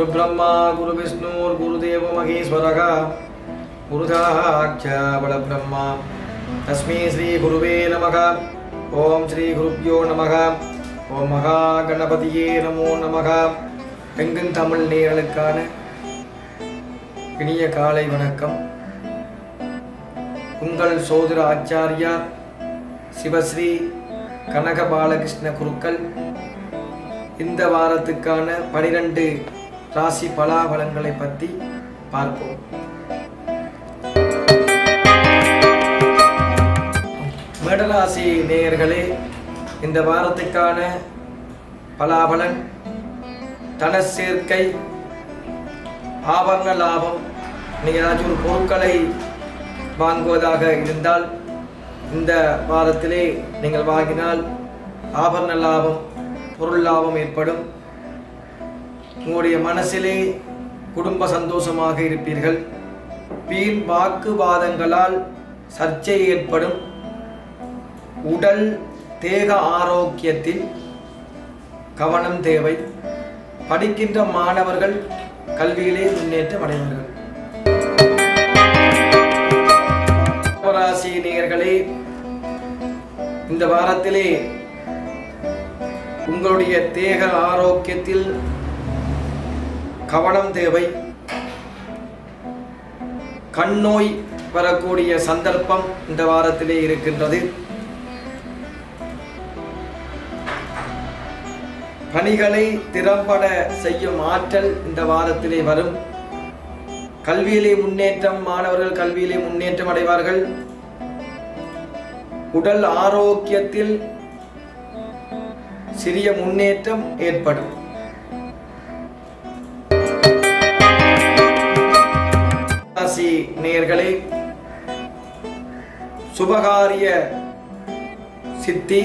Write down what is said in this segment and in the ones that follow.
குரு பிரம்மா குரு விஷ்ணுர் குருதேவ மகேஸ்வரக குருதாட்ச பிரம்மா தஸ்மை ஸ்ரீ குருவே நமக ஓம் ஸ்ரீ குருப்யோ நமக ஓம் மகா கணபதியே நமோ நமக எங்கும் தமிழ் நேரலுக்கான இனிய காலை வணக்கம். உங்கள் சோதர ஆச்சாரியார் சிவஸ்ரீ கனக பாலகிருஷ்ண குருக்கள் இந்த வாரத்துக்கான பனிரெண்டு ராசி பலாபலங்களை பற்றி பார்ப்போம். மேடராசி நேயர்களே இந்த வாரத்துக்கான பலாபலன் தன சேர்க்கை ஆபரண லாபம் நீங்கள் ஏதாச்சும் ஒரு பொருட்களை வாங்குவதாக இருந்தால் இந்த வாரத்திலே நீங்கள் வாங்கினால் ஆபரண லாபம் பொருள் லாபம் ஏற்படும். உங்களுடைய மனசிலே குடும்ப சந்தோஷமாக இருப்பீர்கள். வீண் வாக்குவாதங்களால் சர்ச்சை ஏற்படும். உடல் தேக ஆரோக்கியத்தில் கவனம் தேவை. படிக்கின்ற மாணவர்கள் கல்வியிலே முன்னேற்றம் அடைவார்கள். ராசி நேயர்களே இந்த வாரத்திலே உங்களுடைய தேக ஆரோக்கியத்தில் கவனம் தேவை. கண்ணோய் வரக்கூடிய சந்தர்ப்பம் இந்த வாரத்திலே இருக்கின்றது. பணிகளை திறம்பட செய்யும் ஆற்றல் இந்த வாரத்திலே வரும். கல்வியிலே முன்னேற்றம் மாணவர்கள் கல்வியிலே முன்னேற்றம் அடைவார்கள். உடல் ஆரோக்கியத்தில் சிறிய முன்னேற்றம் ஏற்படும். ராசி நேயர்களே சுபகாரிய சித்தி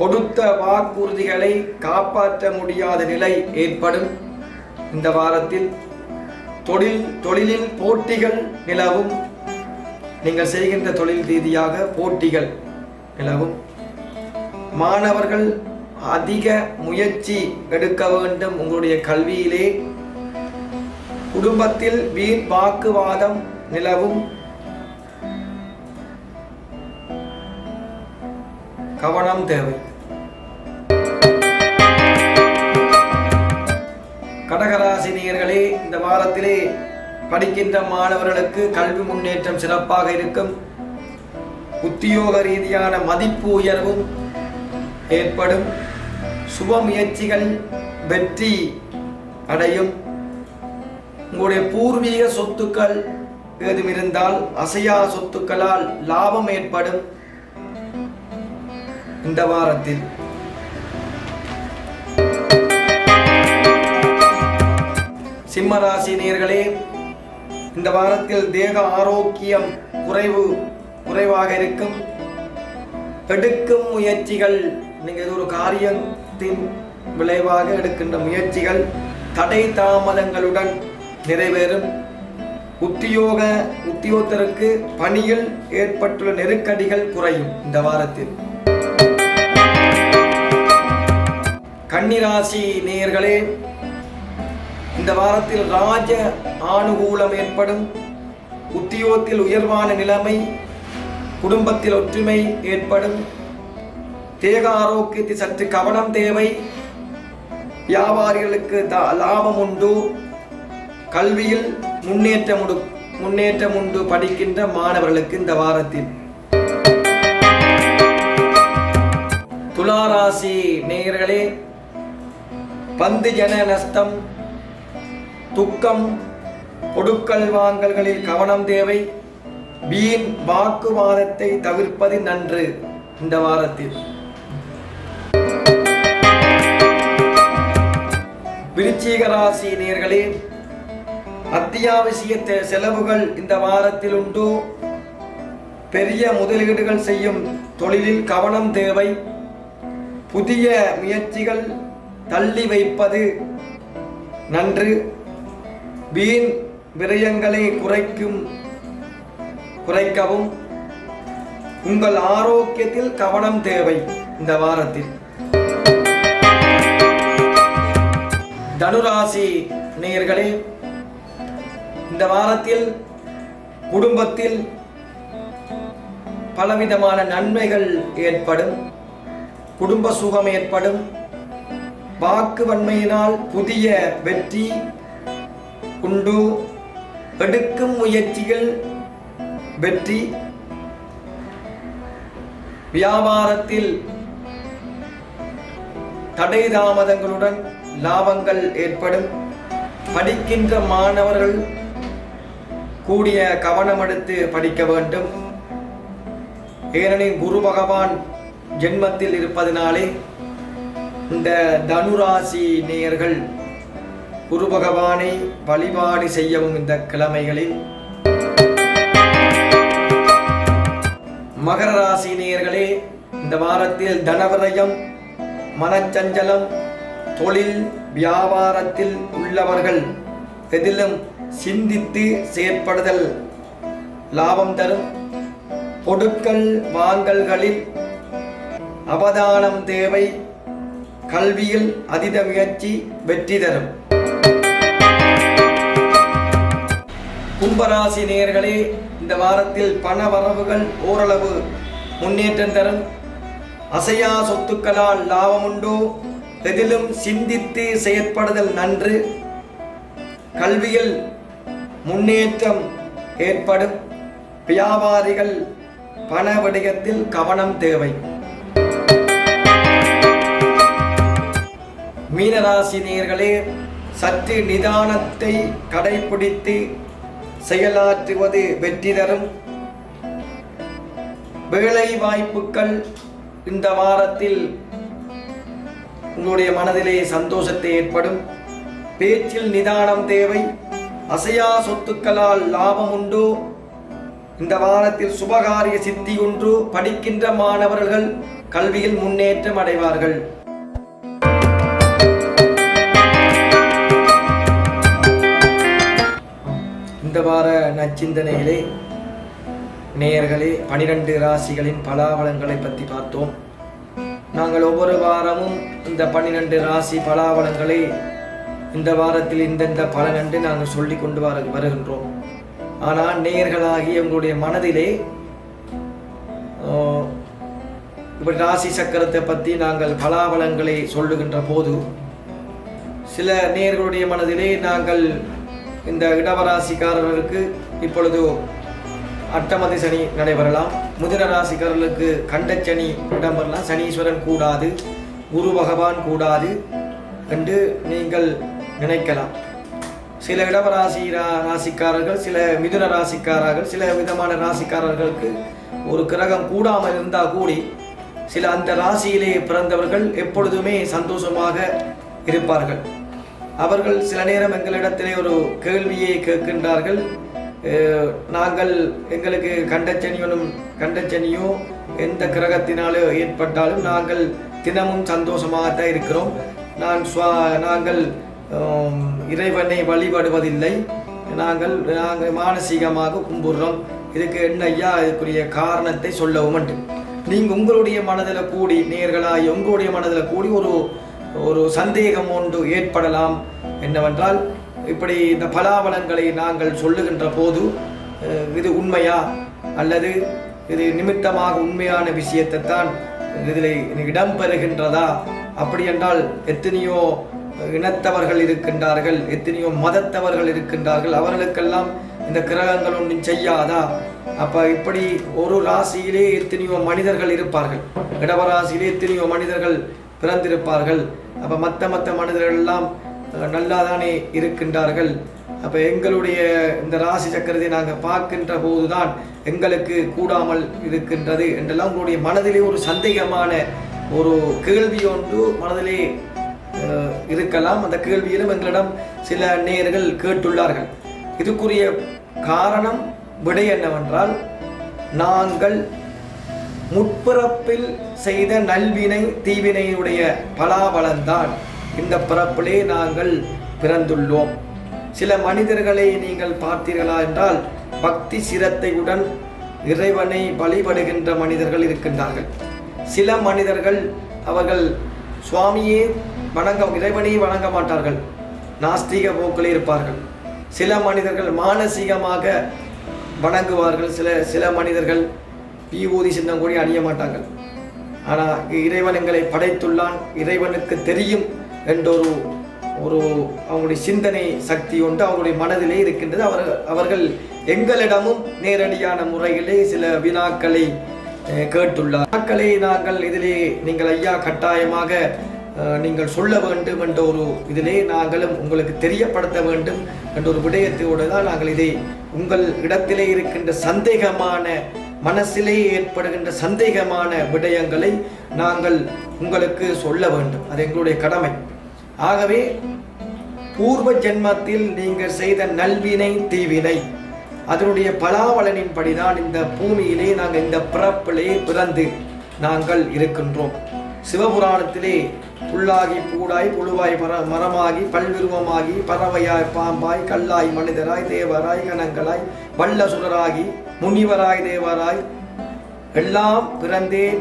கொடுத்த வாக்குறுதிகளை காப்பாற்ற முடியாத நிலை ஏற்படும். இந்த வாரத்தில் தொழில் தொழிலில் போட்டிகள் நிலவும். நீங்கள் செய்கின்ற தொழில் ரீதியாக போட்டிகள் நிலவும். மாணவர்கள் அதிக முயற்சி எடுக்க வேண்டும் உங்களுடைய கல்வியிலே. குடும்பத்தில் வீண் வாக்குவாதம் நிலவும். கவனம் தேவை. கடகராசி நேயர்களே இந்த வாரத்திலே படிக்கின்ற மாணவர்களுக்கு கல்வி முன்னேற்றம் சிறப்பாக இருக்கும். உத்தியோக ரீதியான மதிப்பு உயர்வும் ஏற்படும். சுப முயற்சிகள் வெற்றி அடையும். உங்களுடைய பூர்வீக சொத்துக்கள் ஏதும் இருந்தால் அசையா சொத்துக்களால் லாபம் ஏற்படும். இந்த வாரத்தில். சிம்மராசி நேர்களே இந்த வாரத்தில் தேக ஆரோக்கியம் குறைவு குறைவாக இருக்கும். எடுக்கும் முயற்சிகள் நீங்க இது ஒரு காரியத்தின் விளைவாக எடுக்கின்ற முயற்சிகள் தடை தாமதங்களுடன் நிறைவேறும். உத்தியோக உத்தியோகத்தருக்கு பணியில் ஏற்பட்டுள்ள நெருக்கடிகள் குறையும் இந்த வாரத்தில். கன்னிராசி நேயர்களே இந்த வாரத்தில் ராஜ ஆணுகூலம் ஏற்படும். உத்தியோகத்தில் உயர்வான நிலைமை குடும்பத்தில் ஒற்றுமை ஏற்படும். தேக ஆரோக்கியத்தில் சற்று கவனம் தேவை. வியாபாரிகளுக்கு தா- லாபம் உண்டு. கல்வியில் முன்னேற்றம் முன்னேற்றம் உண்டு படிக்கின்ற மாணவர்களுக்கு இந்த வாரத்தில். துளாராசி நேயர்களே பந்து ஜன நஷ்டம் துக்கம் கொடுக்கல் வாங்கல்களில் கவனம் தேவை. வீண் வாக்குவாதத்தை தவிர்ப்பது நன்று இந்த வாரத்தில். விருச்சிக ராசி நேர்களே அத்தியாவசிய செலவுகள் இந்த வாரத்தில் உண்டு. பெரிய முதலீடுகள் செய்யும் தொழிலில் கவனம் தேவை. புதிய முயற்சிகள் தள்ளி வைப்பது நன்று. வீண் விரயங்களை குறைக்கும் குறைக்கவும் உங்கள் ஆரோக்கியத்தில் கவனம் தேவை இந்த வாரத்தில். தனுராசி நேயர்களே இந்த வாரத்தில் குடும்பத்தில் பலவிதமான நன்மைகள் ஏற்படும் குடும்ப சுகம் ஏற்படும். வாக்கு வன்மையினால் புதிய வெற்றி உண்டு. எடுக்கும் முயற்சிகள் வெற்றி. வியாபாரத்தில் தடை தாமதங்களுடன் லாபங்கள் ஏற்படும். படிக்கின்ற மாணவர்கள் கூடிய கவனம் எடுத்து படிக்க வேண்டும். ஏனெனில் குரு பகவான் ஜென்மத்தில் இருப்பதனாலே இந்த தனுராசி நேயர்கள் குரு பகவானை வழிபாடு செய்யவும் இந்த கிழமைகளில். மகர ராசி நேயர்களே இந்த வாரத்தில் தனவிரயம் மனச்சஞ்சலம் தொழில் வியாபாரத்தில் உள்ளவர்கள் எதிலும் சிந்தித்து செயற்படுதல். லாபம் தரும். பொடுக்கல் வாங்கல்களில் அவதானம் தேவை. கல்வியில் அதித முயற்சி வெற்றி தரும். கும்பராசி நேயர்களே இந்த வாரத்தில் பண வரவுகள் ஓரளவு முன்னேற்றம் தரும். அசையா சொத்துக்களால் லாபம் உண்டோ? எதிலும் சிந்தித்து செயற்படுதல் நன்று. கல்வியில் முன்னேற்றம் ஏற்படும். வியாபாரிகள் பண விடயத்தில் கவனம் தேவை. மீனராசினியர்களே சற்று நிதானத்தை கடைபிடித்து செயலாற்றுவது வெற்றி தரும். வேலை வாய்ப்புகள் இந்த வாரத்தில் உங்களுடைய மனதிலே சந்தோஷத்தை ஏற்படும். பேச்சில் நிதானம் தேவை. அசையா சொத்துக்களால் லாபம் உண்டு. இந்த வாரத்தில் சுபகாரிய சித்தி ஒன்று படிக்கின்ற மாணவர்கள் கல்வியில் முன்னேற்றம் அடைவார்கள். இந்த வார நச்சிந்தனையிலே நேயர்களே பனிரெண்டு ராசிகளின் பலாபலங்களை பற்றி பார்த்தோம். நாங்கள் ஒவ்வொரு வாரமும் இந்த பன்னிரண்டு ராசி பலாபலங்களை இந்த வாரத்தில் இந்தந்த பலன் என்று நாங்கள் சொல்லி கொண்டு வர வருகின்றோம். ஆனால் நேயர்களாகி உங்களுடைய மனதிலே இப்படி ராசி சக்கரத்தை பற்றி நாங்கள் பலாபலங்களை சொல்லுகின்ற போது சில நேர்களுடைய மனதிலே நாங்கள் இந்த இடவராசிக்காரர்களுக்கு இப்பொழுது அட்டமதி சனி நடைபெறலாம். முதிர ராசிக்காரர்களுக்கு கண்டச்சனி இடம்பெறலாம். சனீஸ்வரன் கூடாது குரு பகவான் கூடாது என்று நீங்கள் நினைக்கலாம். சில இடவராசி ராசிக்காரர்கள் சில மிதுன ராசிக்காரர்கள் சில விதமான ராசிக்காரர்களுக்கு ஒரு கிரகம் கூடாமல் இருந்தால் கூடி சில அந்த ராசியிலே பிறந்தவர்கள் எப்பொழுதுமே சந்தோஷமாக இருப்பார்கள். அவர்கள் சில நேரம் எங்களிடத்திலே ஒரு கேள்வியை கேட்கின்றார்கள். நாங்கள் எங்களுக்கு கண்டச்சனியும் கண்டச்சனியோ எந்த கிரகத்தினாலோ ஏற்பட்டாலும் நாங்கள் தினமும் சந்தோஷமாகத்தான் இருக்கிறோம். நான் நாங்கள் இறைவனை வழிபடுவதில்லை. நாங்கள் நாங்கள் மானசீகமாக கும்பிடுறோம். இதுக்கு என்ன ஐயா இதுக்குரிய காரணத்தை சொல்லவும் உண்டு. நீங்கள் உங்களுடைய மனதில் கூடி நேர்களாய் உங்களுடைய மனதில் கூடி ஒரு ஒரு சந்தேகம் ஒன்று ஏற்படலாம். என்னவென்றால் இப்படி இந்த பலாபலங்களை நாங்கள் சொல்லுகின்ற போது இது உண்மையா? அல்லது இது நிமித்தமாக உண்மையான விஷயத்தை தான் இதில் இடம் பெறுகின்றதா? அப்படி என்றால் எத்தனையோ இனத்தவர்கள் இருக்கின்றார்கள் எத்தனையோ மதத்தவர்கள் இருக்கின்றார்கள் அவர்களுக்கெல்லாம் இந்த கிரகங்கள் ஒன்றும் செய்யாதா? அப்ப இப்படி ஒரு ராசியிலே எத்தனையோ மனிதர்கள் இருப்பார்கள். இடவராசியிலே எத்தனையோ மனிதர்கள் பிறந்திருப்பார்கள். அப்ப மத்த மத்த மனிதர்கள் எல்லாம் நல்லாதானே இருக்கின்றார்கள். அப்ப எங்களுடைய இந்த ராசி சக்கரத்தை நாங்கள் பார்க்கின்ற போதுதான் எங்களுக்கு கூடாமல் இருக்கின்றது என்றெல்லாம் உங்களுடைய மனதிலே ஒரு சந்தேகமான ஒரு கேள்வி ஒன்று மனதிலே இருக்கலாம். அந்த கேள்வியிலும் எங்களிடம் சில நேயர்கள் கேட்டுள்ளார்கள். இதுக்குரிய காரணம் விடை என்னவென்றால் நாங்கள் முற்பிறப்பில் செய்த நல்வினை தீவினையுடைய பலாபலன்தான் இந்த பிறப்பிலே நாங்கள் பிறந்துள்ளோம். சில மனிதர்களை நீங்கள் பார்த்தீர்களா என்றால் பக்தி சிரத்தையுடன் இறைவனை வழிபடுகின்ற மனிதர்கள் இருக்கின்றார்கள். சில மனிதர்கள் அவர்கள் சுவாமியே வணங்க இறைவனையும் வணங்க மாட்டார்கள். நாஸ்திக போக்கில் இருப்பார்கள். சில மனிதர்கள் மானசீகமாக வணங்குவார்கள். சில சில மனிதர்கள் விபூதி சின்னம் கூட அணிய மாட்டார்கள். ஆனால் இறைவன் எங்களை படைத்துள்ளான். இறைவனுக்கு தெரியும் என்ற ஒரு ஒரு அவங்களுடைய சிந்தனை சக்தி ஒன்று அவங்களுடைய மனதிலே இருக்கின்றது. அவர்கள் அவர்கள் எங்களிடமும் நேரடியான முறையிலே சில வினாக்களை அஹ், கேட்டுள்ளார். வினாக்களை நாங்கள் இதிலே நீங்கள் ஐயா கட்டாயமாக நீங்கள் சொல்ல வேண்டும் என்ற ஒரு இதிலே நாங்களும் உங்களுக்கு தெரியப்படுத்த வேண்டும் என்ற ஒரு விடயத்தோடு தான் நாங்கள் இதை உங்கள் இடத்திலே இருக்கின்ற சந்தேகமான மனசிலே ஏற்படுகின்ற சந்தேகமான விடயங்களை நாங்கள் உங்களுக்கு சொல்ல வேண்டும். அது எங்களுடைய கடமை. ஆகவே பூர்வ ஜென்மத்தில் நீங்கள் செய்த நல்வினை தீவினை அதனுடைய பலாவலனின்படிதான் இந்த பூமியிலே நாங்கள் இந்த பிறப்பிலே பிறந்து நாங்கள் இருக்கின்றோம். சிவபுராணத்திலே புல்லாகி பூடாய் புழுவாய் மர மரமாகி பல்விருவமாகி பறவையாய் பாம்பாய் கல்லாய் மனிதராய் தேவராய் கணங்களாய் வல்லசுரராகி முனிவராய் தேவராய் எல்லாம் பிறந்தேன்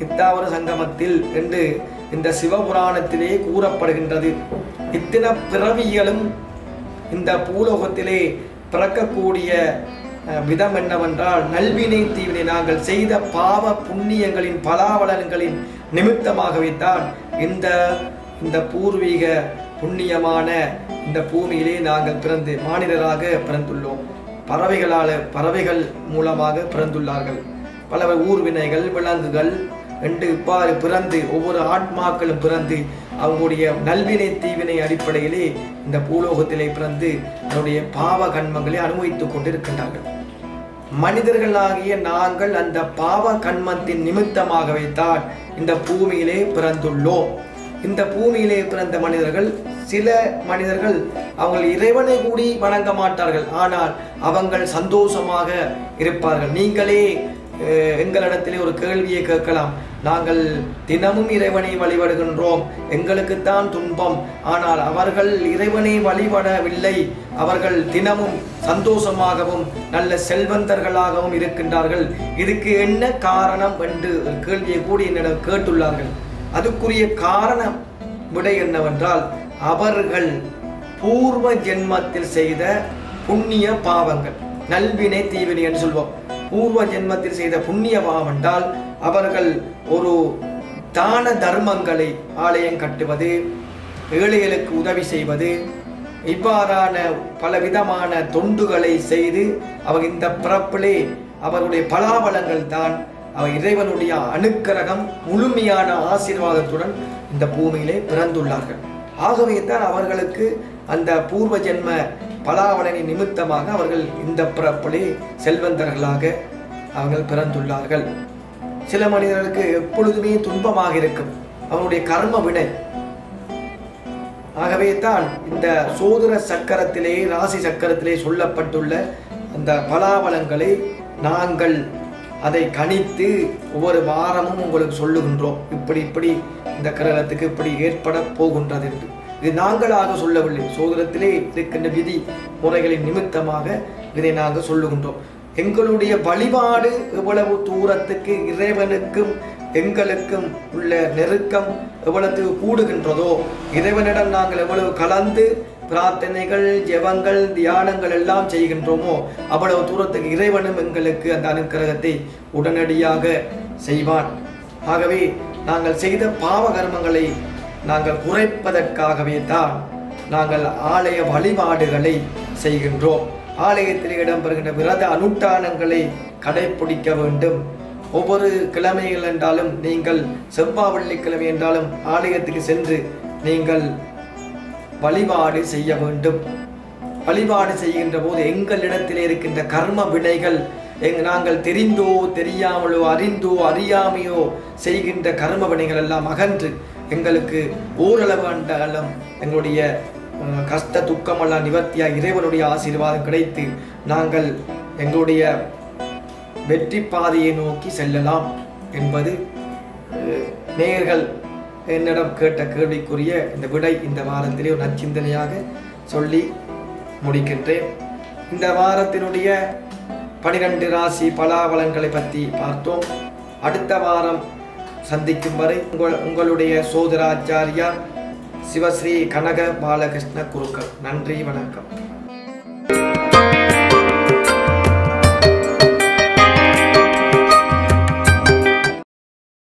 இத்தாவர சங்கமத்தில் என்று இந்த சிவபுராணத்திலே கூறப்படுகின்றது. இத்தனை பிறவிகளும் இந்த பூலோகத்திலே பிறக்கக்கூடிய அஹ், விதம் என்னவென்றால் நல்வினை தீவினை நாங்கள் செய்த பாவ புண்ணியங்களின் பலாவலன்களின் நிமித்தமாகவே தான் இந்த இந்த பூர்வீக புண்ணியமான இந்த பூமியிலே நாங்கள் பிறந்து மாநிலராக பிறந்துள்ளோம். பறவைகளால் பறவைகள் மூலமாக பிறந்துள்ளார்கள். பல ஊர்வினைகள் விலங்குகள் என்று இவ்வாறு பிறந்து ஒவ்வொரு ஆத்மாக்களும் பிறந்து அவங்களுடைய நல்வினை தீவினை அடிப்படையிலே இந்த பூலோகத்திலே பிறந்து அதனுடைய பாவ கண்மங்களை அனுபவித்துக் கொண்டிருக்கின்றார்கள். மனிதர்களாகிய நாங்கள் அந்த பாவ கண்மத்தின் நிமித்தமாகவே தான் இந்த பூமியிலே பிறந்துள்ளோம். இந்த பூமியிலே பிறந்த மனிதர்கள் சில மனிதர்கள் அவங்கள் இறைவனை கூடி வணங்க மாட்டார்கள். ஆனால் அவங்கள் சந்தோஷமாக இருப்பார்கள். நீங்களே எங்களிடத்திலே ஒரு கேள்வியை கேட்கலாம். நாங்கள் தினமும் இறைவனை வழிபடுகின்றோம். எங்களுக்குத்தான் துன்பம். ஆனால் அவர்கள் இறைவனை வழிபடவில்லை. அவர்கள் தினமும் சந்தோஷமாகவும் நல்ல செல்வந்தர்களாகவும் இருக்கின்றார்கள். இதுக்கு என்ன காரணம் என்று ஒரு கேள்வியை கூடி என்னிடம் கேட்டுள்ளார்கள். அதுக்குரிய காரணம் விடை என்னவென்றால் அவர்கள் பூர்வ ஜென்மத்தில் செய்த புண்ணிய பாவங்கள். நல்வினை தீவினை என்று சொல்வோம். பூர்வ ஜென்மத்தில் செய்த புண்ணிய என்றால் அவர்கள் ஒரு தான தர்மங்களை ஆலயம் கட்டுவது ஏழைகளுக்கு உதவி செய்வது இவ்வாறான பலவிதமான தொண்டுகளை செய்து அவர் இந்த பிறப்பிலே அவருடைய பலாபலங்கள் தான் அவர் இறைவனுடைய அனுக்கிரகம் முழுமையான ஆசீர்வாதத்துடன் இந்த பூமியிலே பிறந்துள்ளார்கள். ஆகவே தான் அவர்களுக்கு அந்த பூர்வ ஜென்ம பலாவலனை நிமித்தமாக அவர்கள் இந்த பிறப்பிலே செல்வந்தர்களாக அவர்கள் பிறந்துள்ளார்கள். சில மனிதர்களுக்கு எப்பொழுதுமே துன்பமாக இருக்கும். அவனுடைய கர்ம வினை ஆகவே தான் இந்த சோதர சக்கரத்திலே ராசி சக்கரத்திலே சொல்லப்பட்டுள்ள அந்த பலாபலங்களை நாங்கள் அதை கணித்து ஒவ்வொரு வாரமும் உங்களுக்கு சொல்லுகின்றோம். இப்படி இப்படி இந்த கிரகத்துக்கு இப்படி ஏற்பட போகின்றது என்று. இது நாங்களாக சொல்லவில்லை. சோதரத்திலே இருக்கின்ற விதி முறைகளின் நிமித்தமாக இதை நாங்கள் சொல்லுகின்றோம். எங்களுடைய வழிபாடு எவ்வளவு தூரத்துக்கு இறைவனுக்கும் எங்களுக்கும் உள்ள நெருக்கம் எவ்வளவு கூடுகின்றதோ இறைவனிடம் நாங்கள் எவ்வளவு கலந்து பிரார்த்தனைகள் ஜெபங்கள் தியானங்கள் எல்லாம் செய்கின்றோமோ அவ்வளவு தூரத்துக்கு இறைவனும் எங்களுக்கு அந்த அனுக்கிரகத்தை உடனடியாக செய்வான். ஆகவே நாங்கள் செய்த பாவ கர்மங்களை நாங்கள் குறைப்பதற்காகவே தான் நாங்கள் ஆலய வழிபாடுகளை செய்கின்றோம். ஆலயத்தில் இடம்பெறுகின்ற விரத அனுஷ்டானங்களை கடைபிடிக்க வேண்டும். ஒவ்வொரு கிழமைகள் என்றாலும் நீங்கள் செவ்வாய் வெள்ளிக்கிழமை என்றாலும் ஆலயத்துக்கு சென்று நீங்கள் வழிபாடு செய்ய வேண்டும். வழிபாடு செய்கின்ற போது எங்களிடத்தில் இருக்கின்ற கர்ம வினைகள் எங் நாங்கள் தெரிந்தோ தெரியாமலோ அறிந்தோ அறியாமையோ செய்கின்ற கர்ம வினைகள் எல்லாம் அகன்று எங்களுக்கு ஓரளவு அண்டாலும் எங்களுடைய கஷ்ட துக்கமெல்லாம் நிவர்த்தியாக இறைவனுடைய ஆசீர்வாதம் கிடைத்து நாங்கள் எங்களுடைய வெற்றி பாதையை நோக்கி செல்லலாம் என்பது நேயர்கள் என்னிடம் கேட்ட கேள்விக்குரிய இந்த விடை இந்த வாரத்திலே ஒரு நச்சிந்தனையாக சொல்லி முடிக்கின்றேன். இந்த வாரத்தினுடைய பனிரெண்டு ராசி பலாபலன்களை பற்றி பார்த்தோம். அடுத்த வாரம் சந்திக்கும் வரை உங்கள் உங்களுடைய சோதராச்சாரியார் சிவஸ்ரீ கனக பாலகிருஷ்ண குருக்கள். நன்றி வணக்கம்.